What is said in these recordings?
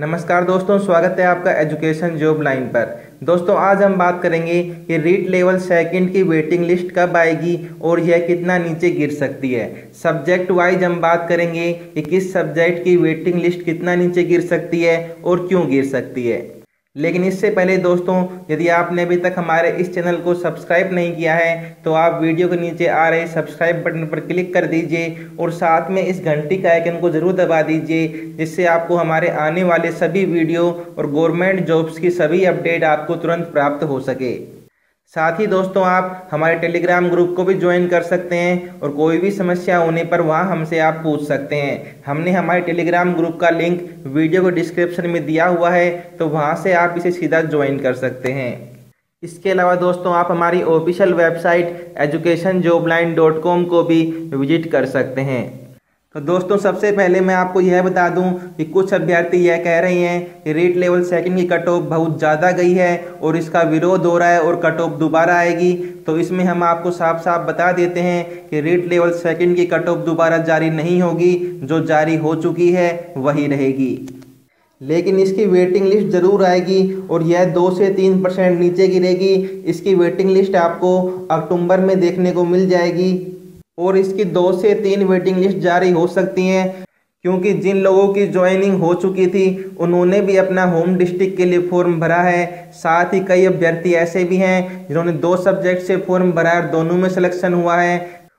नमस्कार दोस्तों, स्वागत है आपका एजुकेशन जॉब लाइन पर। दोस्तों, आज हम बात करेंगे कि रीट लेवल सेकंड की वेटिंग लिस्ट कब आएगी और यह कितना नीचे गिर सकती है। सब्जेक्ट वाइज हम बात करेंगे कि किस सब्जेक्ट की वेटिंग लिस्ट कितना नीचे गिर सकती है और क्यों गिर सकती है। लेकिन इससे पहले दोस्तों, यदि आपने अभी तक हमारे इस चैनल को सब्सक्राइब नहीं किया है तो आप वीडियो के नीचे आ रहे सब्सक्राइब बटन पर क्लिक कर दीजिए और साथ में इस घंटी का आइकन को ज़रूर दबा दीजिए, जिससे आपको हमारे आने वाले सभी वीडियो और गवर्नमेंट जॉब्स की सभी अपडेट आपको तुरंत प्राप्त हो सके। साथ ही दोस्तों, आप हमारे टेलीग्राम ग्रुप को भी ज्वाइन कर सकते हैं और कोई भी समस्या होने पर वहाँ हमसे आप पूछ सकते हैं। हमने हमारे टेलीग्राम ग्रुप का लिंक वीडियो को डिस्क्रिप्शन में दिया हुआ है तो वहाँ से आप इसे सीधा ज्वाइन कर सकते हैं। इसके अलावा दोस्तों, आप हमारी ऑफिशियल वेबसाइट एजुकेशन को भी विज़िट कर सकते हैं। तो दोस्तों, सबसे पहले मैं आपको यह बता दूँ कि कुछ अभ्यर्थी यह कह रहे हैं कि रेट लेवल सेकंड की कट ऑफ़ बहुत ज़्यादा गई है और इसका विरोध हो रहा है और कट ऑफ़ दोबारा आएगी। तो इसमें हम आपको साफ़ साफ़ बता देते हैं कि रेट लेवल सेकंड की कट ऑफ़ दोबारा जारी नहीं होगी। जो जारी हो चुकी है, वही रहेगी। लेकिन इसकी वेटिंग लिस्ट ज़रूर आएगी और यह दो से तीन परसेंट नीचे गिरेगी। इसकी वेटिंग लिस्ट आपको अक्टूबर में देखने को मिल जाएगी। और इसकी दो से तीन वेटिंग लिस्ट जारी हो सकती हैं, क्योंकि जिन लोगों की ज्वाइनिंग हो चुकी थी, उन्होंने भी अपना होम डिस्ट्रिक्ट के लिए फॉर्म भरा है। साथ ही कई अभ्यर्थी ऐसे भी हैं, जिन्होंने दो सब्जेक्ट से फॉर्म भरा है और दोनों में सिलेक्शन हुआ है।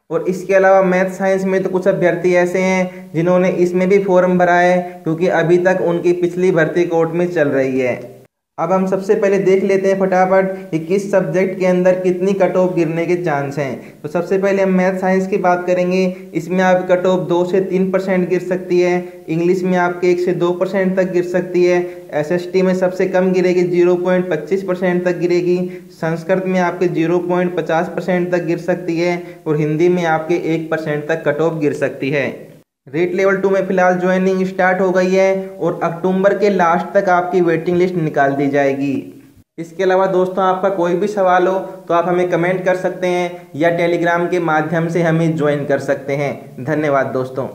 और इसके अलावा मैथ साइंस में तो कुछ अभ्यर्थी ऐसे हैं, जिन्होंने इसमें भी फॉर्म भरा है, क्योंकि अभी तक उनकी पिछली भर्ती कोर्ट में चल रही है। अब हम सबसे पहले देख लेते हैं फटाफट कि किस सब्जेक्ट के अंदर कितनी कट ऑफ़ गिरने के चांस हैं। तो सबसे पहले हम मैथ साइंस की बात करेंगे। इसमें आप कट ऑफ़ दो से तीन परसेंट गिर सकती है। इंग्लिश में आपके एक से दो परसेंट तक गिर सकती है। एसएसटी में सबसे कम गिरेगी, ज़ीरो पॉइंट पच्चीस परसेंट तक गिरेगी। संस्कृत में आपके ज़ीरो पॉइंट पचास परसेंट तक गिर सकती है और हिंदी में आपके एक परसेंट तक कट ऑफ़ गिर सकती है। रेट लेवल टू में फ़िलहाल ज्वाइनिंग स्टार्ट हो गई है और अक्टूबर के लास्ट तक आपकी वेटिंग लिस्ट निकाल दी जाएगी। इसके अलावा दोस्तों, आपका कोई भी सवाल हो तो आप हमें कमेंट कर सकते हैं या टेलीग्राम के माध्यम से हमें ज्वाइन कर सकते हैं। धन्यवाद दोस्तों।